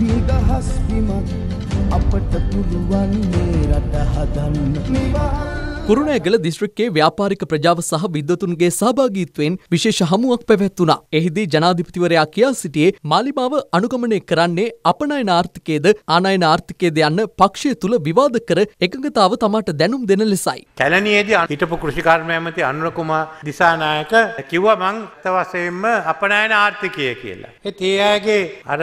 නිදහස් විමක් අපට පුළුවන් මේ රට හදන්න. නිවහල් කුරුණෑගල දිස්ත්‍රික්කයේ ව්‍යාපාරික ප්‍රජාව සහ විද්වතුන්ගේ සහභාගීත්වයෙන් විශේෂ හමුවක් පැවැත්වුණා. එහිදී ජනාධිපතිවරයා කියා සිටියේ මාලිමාව අනුගමනය කරන්නේ අපනයන ආර්ථිකයේද ආනයන ආර්ථිකයේද යන්න පක්ෂය තුළ විවාද කර එකඟතාව තමාට දැනුම් දෙන ලෙසයි. කැලණියේදී හිටපු කෘෂිකර්ම ඇමති අනුර කුමාර දිසානායක කිව්වා මං තවසයෙන්ම අපනයන ආර්ථිකය කියලා. ඒත් ඒ අයගේ අර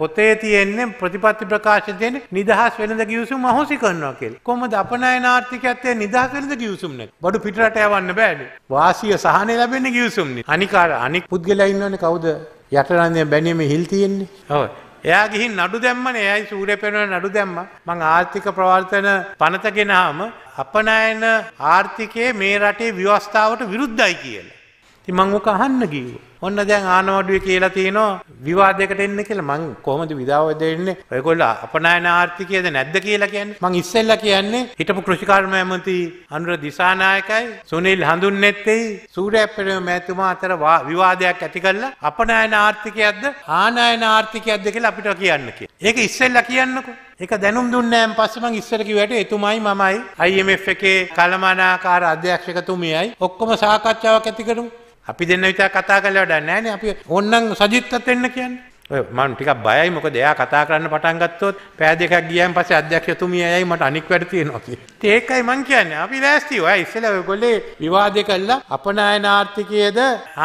පොතේ තියෙන්නේ ප්‍රතිපත්ති ප්‍රකාශ තියෙන නිදහස් වෙනද ගිවිසුම අහෝසි කරනවා කියලා. කොහොමද අපනයන ආර්ථිකයත් ඒ නිදහස් වෙනද ගිවිසුම් නැති. බඩු පිටරට යවන්න බෑනේ. වාසිය සහනය ලැබෙන්නේ ගිවිසුම්නේ. අනික අර අනික් පුද්ගලයා ඉන්නවනේ කවුද යටරන්දිය බැනීමේ හිල් තියෙන්නේ. ඔව්. එයා ගිහින් නඩු දැම්මනේ එයයි සූර්ය පෙරවන නඩු දැම්ම මං ආර්ථික ප්‍රවර්තන පනත ගෙනාම අපනයන ආර්ථිකයේ මේ රටේ ව්‍යවස්ථාවට විරුද්ධයි කියලා. ඉතින් මං ඔක අහන්න කිව්වා. ඔන්න දැන් ආනවඩුවේ කියලා තියෙනවා විවාදයකට එන්න කියලා මං කොහොමද විවාද දෙන්නේ? ඔයගොල්ලෝ අපනයන ආර්ථිකයද නැද්ද කියලා කියන්නේ. මං ඉස්සෙල්ලා කියන්නේ හිටපු කෘෂිකර්ම ඇමති අනුර දිසානායකයි සුනිල් හඳුන්නැත්තේ සූර්යප්පරේ මෑතුමා අතර විවාදයක් ඇති කරලා අපනයන ආර්ථිකයක්ද ආනයන ආර්ථිකයක්ද කියලා අපිට කියන්න කියලා. ඒක ඉස්සෙල්ලා කියන්නකෝ. ඒක දැනුම් දුන්නෑන් පස්සේ මං ඉස්සර කිව්වට එතුමයි මමයි IMF එකේ කළමනාකාර අධ්‍යක්ෂකතුමියයි ඔක්කොම සාකච්ඡාවක් ඇති කරමු. අපි දෙන්න විතර කතා කරලා වැඩක් නැහැ නේ. අපි ඕන්නම් සජිත්තත් එන්න කියන්නේ. ඔය මම ටිකක් බයයි මොකද එයා කතා කරන්න පටන් ගත්තොත් පෑ දෙකක් ගියන් පස්සේ අධ්‍යක්ෂතුමිය ඇයි මට අනික් වැඩ තියෙනවා කියලා. ඒකයි මං කියන්නේ. අපි ලෑස්ති ඔය ඉස්සෙල්ලා ඔයගොල්ලේ විවාදේ කළා අපනායන ආර්ථිකයේද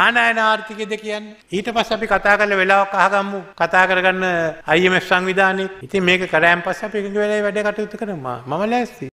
ආනායන ආර්ථිකයේද කියන්නේ. ඊට පස්සේ අපි කතා කරලා වෙලාවක් අහගමු. කතා කරගන්න IMF සංවිධානයේ. ඉතින් මේක කරාන් පස්සේ අපි එකඟ වෙලා වැඩ කටයුතු කරමු. මම ලෑස්ති.